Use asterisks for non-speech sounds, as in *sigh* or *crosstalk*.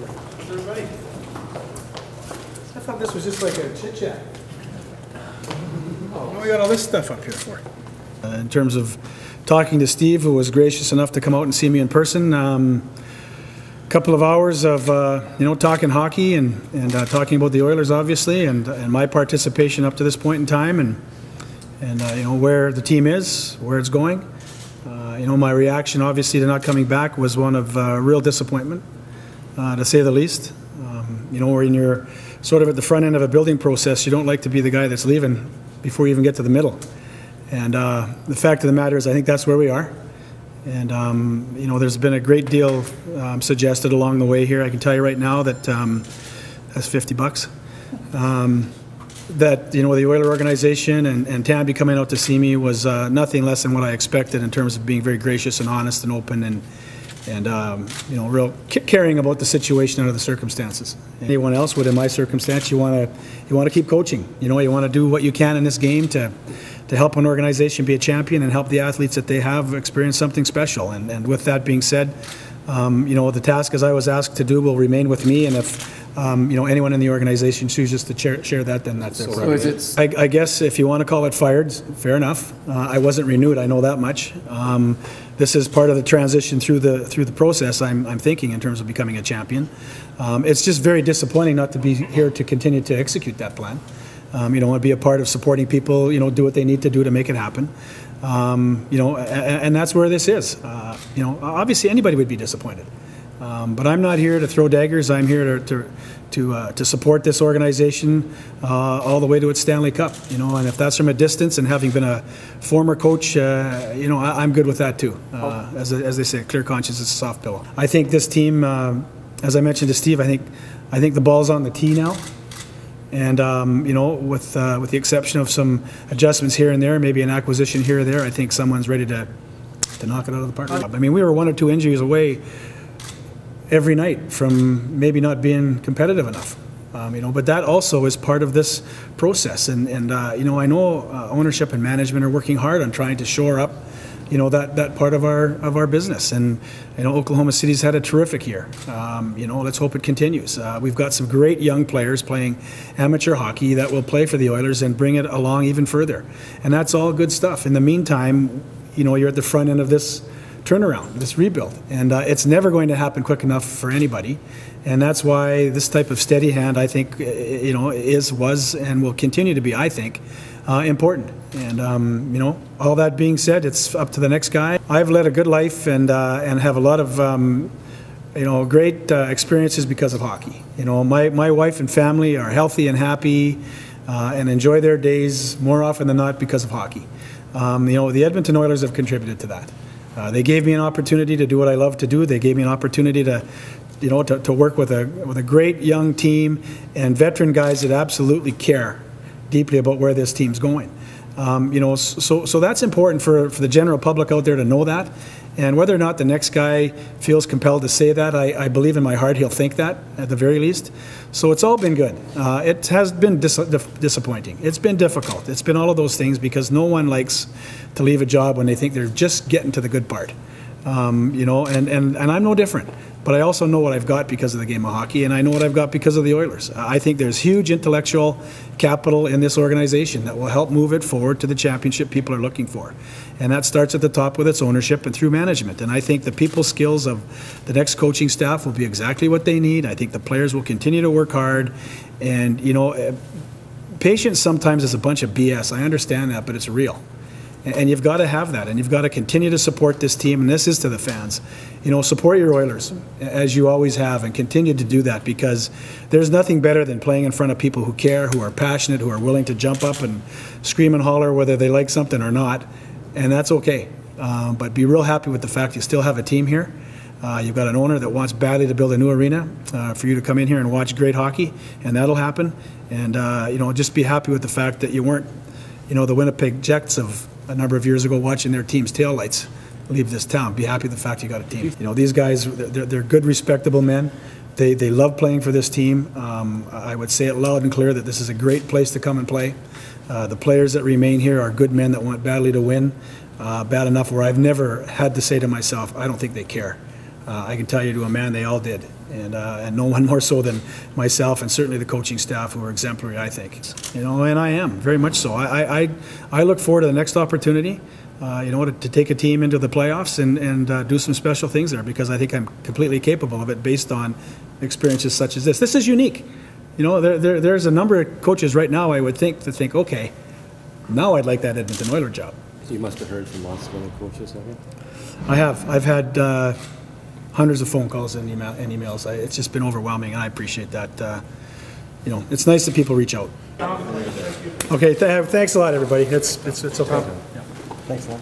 Everybody. I thought this was just like a chit chat. What we got all this stuff up here for? Uh, In terms of talking to Steve, who was gracious enough to come out and see me in person, um, couple of hours of, uh, you know, talking hockey and, and uh, talking about the Oilers, obviously, and, and my participation up to this point in time, and, and uh, you know, where the team is, where it's going. Uh, You know, my reaction, obviously, to not coming back was one of uh, real disappointment, uh, to say the least. Um, You know, when you're sort of at the front end of a building process, you don't like to be the guy that's leaving before you even get to the middle. And uh, the fact of the matter is, I think that's where we are. And, um, you know, there's been a great deal um, suggested along the way here. I can tell you right now that um, that's 50 bucks. Um, that, you know, the Oiler organization and, and Tamby coming out to see me was uh, nothing less than what I expected in terms of being very gracious and honest and open and, and um, you know, real caring about the situation under the circumstances. Anyone else would, in my circumstance, you want to you want to keep coaching. You know, you want to do what you can in this game to to help an organization be a champion and help the athletes that they have experience something special. And, and with that being said, um, you know, the task as I was asked to do will remain with me. And if um, you know anyone in the organization chooses to share, share that, then that's their So is prerogative. it, I, I guess if you want to call it fired, fair enough. Uh, I wasn't renewed, I know that much. Um, this is part of the transition through the through the process. I'm, I'm thinking in terms of becoming a champion. Um, it's just very disappointing not to be here to continue to execute that plan. Um, you know, and be a part of supporting people. You know, do what they need to do to make it happen. Um, you know, a- a- and that's where this is. Uh, you know, obviously anybody would be disappointed. Um, But I'm not here to throw daggers. I'm here to, to, to, uh, to support this organization uh, all the way to its Stanley Cup, you know, and if that's from a distance and having been a former coach, uh, you know, I, I'm good with that too. Uh, As, as they say, clear conscience is a soft pillow. I think this team, um, as I mentioned to Steve, I think, I think the ball's on the tee now. And, um, you know, with, uh, with the exception of some adjustments here and there, maybe an acquisition here or there, I think someone's ready to, to knock it out of the park. I mean, we were one or two injuries away every night from maybe not being competitive enough. Um, you know, but that also is part of this process. And, and uh, you know, I know uh, ownership and management are working hard on trying to shore up, you know, that, that part of our of our business. And you know, Oklahoma City's had a terrific year. Um, you know, let's hope it continues. Uh, we've got some great young players playing amateur hockey that will play for the Oilers and bring it along even further. And that's all good stuff. In the meantime, you know, you're at the front end of this turnaround, this rebuild. And uh, it's never going to happen quick enough for anybody. And that's why this type of steady hand, I think, you know, is, was, and will continue to be, I think, uh, important. And, um, you know, all that being said, it's up to the next guy. I've led a good life and, uh, and have a lot of, um, you know, great uh, experiences because of hockey. You know, my, my wife and family are healthy and happy uh, and enjoy their days more often than not because of hockey. Um, you know, the Edmonton Oilers have contributed to that. Uh, they gave me an opportunity to do what I love to do. They gave me an opportunity to, you know, to, to work with a with a great young team and veteran guys that absolutely care deeply about where this team's going. Um, you know, so so that's important for for the general public out there to know that. And whether or not the next guy feels compelled to say that, I, I believe in my heart he'll think that at the very least. So it's all been good. Uh, it has been dis- disappointing. It's been difficult. It's been all of those things because no one likes to leave a job when they think they're just getting to the good part. Um, you know, and, and, and I'm no different. But I also know what I've got because of the game of hockey, and I know what I've got because of the Oilers. I think there's huge intellectual capital in this organization that will help move it forward to the championship people are looking for. And that starts at the top with its ownership and through management. And I think the people skills of the next coaching staff will be exactly what they need. I think the players will continue to work hard. And, you know, eh, patience sometimes is a bunch of BS. I understand that, but it's real. And- you've got to have that, and you've got to continue to support this team, and this is to the fans. You know, support your Oilers, as you always have, and continue to do that, because there's nothing better than playing in front of people who care, who are passionate, who are willing to jump up and scream and holler whether they like something or not, and that's okay. Um, But be real happy with the fact you still have a team here. Uh, You've got an owner that wants badly to build a new arena uh, for you to come in here and watch great hockey, and that'll happen. And, uh, you know, just be happy with the fact that you weren't, you know, the Winnipeg Jets of a number of years ago watching their team's taillights leave this town. Be happy with the fact you got a team. You know, these guys, they're, they're good, respectable men. They, they love playing for this team. Um, I would say it loud and clear that this is a great place to come and play. Uh, the players that remain here are good men that want badly to win. Uh, bad enough where I've never had to say to myself, I don't think they care. Uh, I can tell you to a man, they all did. And, uh, and no one *laughs* more so than myself and certainly the coaching staff who were exemplary, I think. You know, and I am, very much so. I, I, I look forward to the next opportunity, uh, you know, to, to take a team into the playoffs and, and uh, do some special things there because I think I'm completely capable of it based on experiences such as this. This is unique. You know, there, there, there's a number of coaches right now I would think to think, okay, now I'd like that Edmonton Oiler job. You must have heard from lots of other coaches, have you? I have. I've had uh, hundreds of phone calls and, email, and emails. I, it's just been overwhelming, and I appreciate that. Uh, you know, it's nice that people reach out. Okay, th- thanks a lot, everybody. It's it's it's a problem. Thanks, Lon.